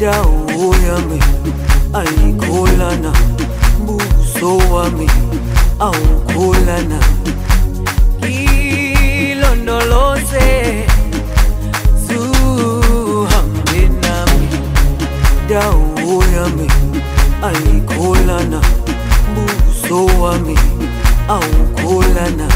dawo yami ayikholana buso wami awukholana ilondoloze zuhambe nami dawo yami ayikholana buso wami awukholana